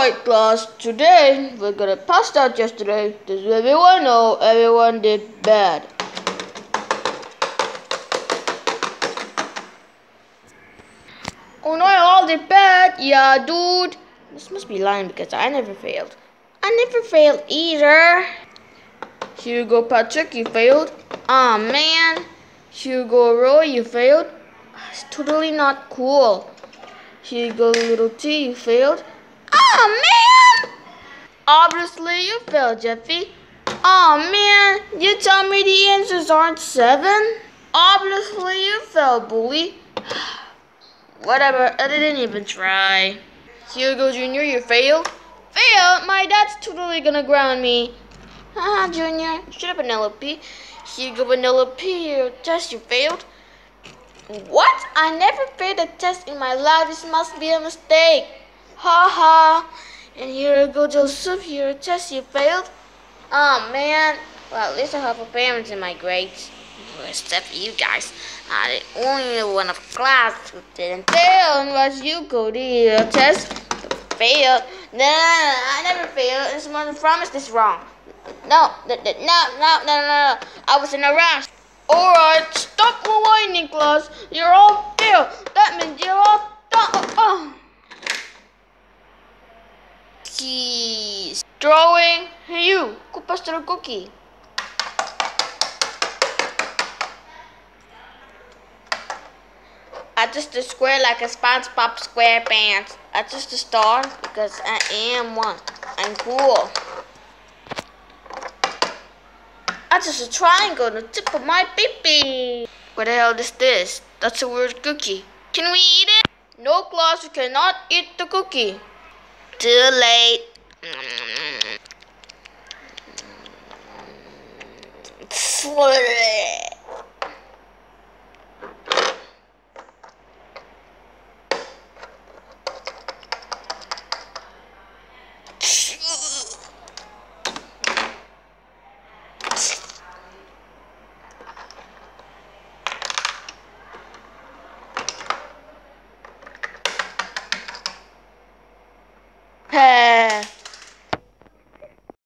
Alright class, today we're gonna pass out yesterday. Does everyone know everyone did bad? Oh no, all did bad. Yeah, dude. This must be lying because I never failed. I never failed either. Hugo Patrick, you failed. Aw oh, man. Hugo Roy, you failed. It's totally not cool. Hugo Little T, you failed. Oh man! Obviously you failed, Jeffy. Oh man, you tell me the answers aren't seven? Obviously you failed, bully. Whatever, I didn't even try. Hugo Jr., you failed? Failed? My dad's totally gonna ground me. Haha, Junior. Shut up, Penelope. Hugo Penelope, your test you failed. What? I never failed a test in my life. This must be a mistake. Ha ha. And here go, Joseph. Your test you failed. Oh man. Well, at least I have a parents in my grades. Except you guys. I'm the only one of class who didn't fail unless you go to your test. Fail. No, no, no, I never failed. This one promise this wrong. No, no, no, no, no, no, I was in a rush. Alright, stop whining, class. You're all failed. That means you're all done. Oh. Keys. Drawing. You. Go pass the cookie. I just a square like a SpongeBob SquarePants. I just a star because I am one. I'm cool. I just a triangle on the tip of my pee What the hell is this? That's a weird cookie. Can we eat it? No, Claus, we cannot eat the cookie. Too late. 嘿。